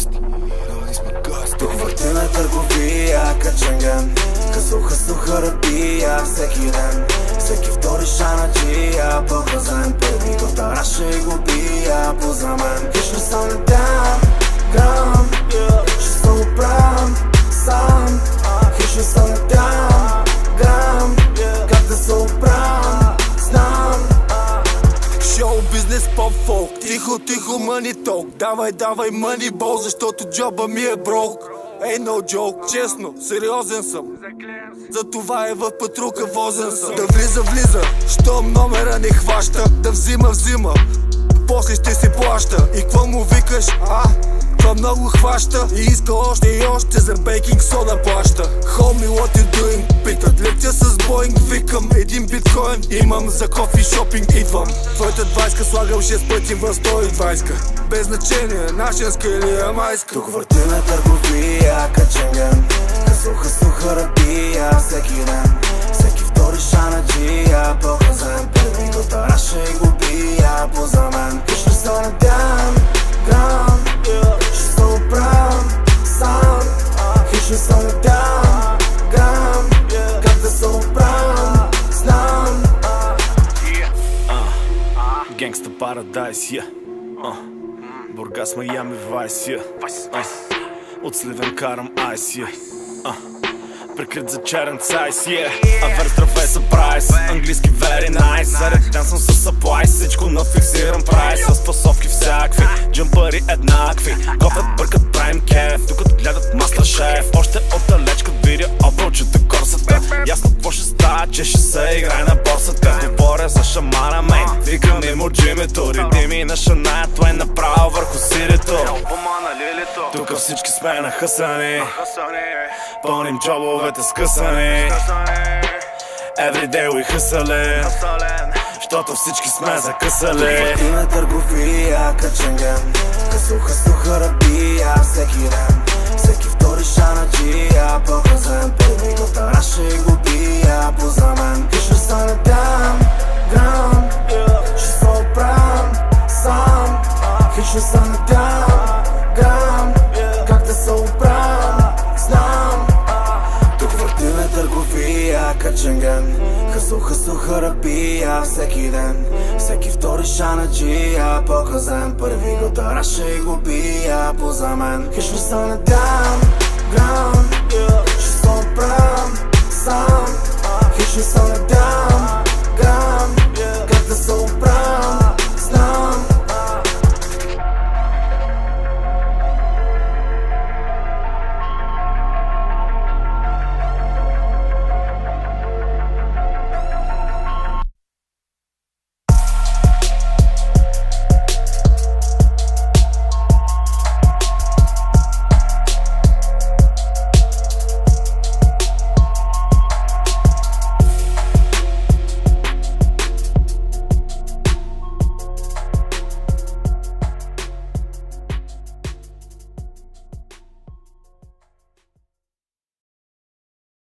гости. Много сме гости Тук върти на търговия, качанган Късуха суха рапия всеки ден. Всеки втори шанаджия, пългазен Първи го тараше и го бия, позна мен Виж не съм там, грам. Ще съм оправям сам. Шоу бизнес поп фолк. Тихо, тихо, мъни ток Давай, давай, мъни бол, защото джоба ми е брок. Ей, no joke, честно, сериозен съм. Затова е в патрука возен съм. Да влиза, влиза, щом номера не хваща Да взима, взима, после ще си плаща. И какво му викаш, а? Това много хваща. И иска още и още за бейкинг сода плаща. Homie, what you doing? Питат лекция с Боинг. Викам един биткоин Имам за кофи шопинг. Идвам. Твоята 20 слагал 6 пъти в 120 Без значение, нашенска или амайска Тук въртиме търговия, каченген Късо хъсо харапия всеки ден. Всеки втори шанаджия Парадайс, я Бургас, Майами, Вайс, я От Сливен карам айс, я Прикрит за черен цайс, я А верс здраве са прайс Английски very nice. Зареден съм с supply. Всичко на фиксиран прайс. С фасовки всякакви. Джампари еднакви. Готвят бъркат правим кеф. Докато гледат мастер шеф. Още отдалеч като видя обручата корсата. Ясно какво ще става, че ще се играе на борсата Говоря за шамана мейн Викам ми му джимето Реди ми на шаная, това е направо върху сирето Тук всички сме нахъсани Пълним джобовете скъсани Everyday we hustling Щото всички сме закъсали. Има търговия, каченген. Късо хъсо харапия всеки ден. Всеки втори шанаджия Ченген Хъсъл, хъсъл, харапия всеки ден. Всеки втори шанаджия Показен първи го тараше и го бия поза мен Хешно се надявам, грам. Ще съм прам сам. Хешно се надявам